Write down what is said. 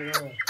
yeah.